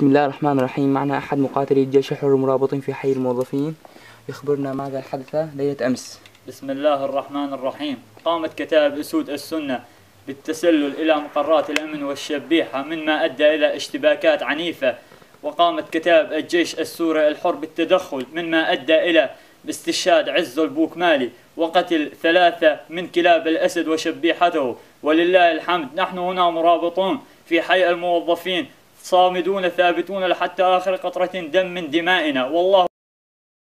بسم الله الرحمن الرحيم. معنا أحد مقاتلي الجيش الحر المرابطين في حي الموظفين. يخبرنا ماذا حدث ليلة أمس. بسم الله الرحمن الرحيم. قامت كتائب أسود السنة بالتسلل إلى مقرات الأمن والشبيحة مما أدى إلى اشتباكات عنيفة. وقامت كتائب الجيش السوري الحر بالتدخل مما أدى إلى باستشهاد عز البوكمالي وقتل ثلاثة من كلاب الأسد وشبيحته. ولله الحمد نحن هنا مرابطون في حي الموظفين صامدون ثابتون لحتى آخر قطرة دم من دمائنا. والله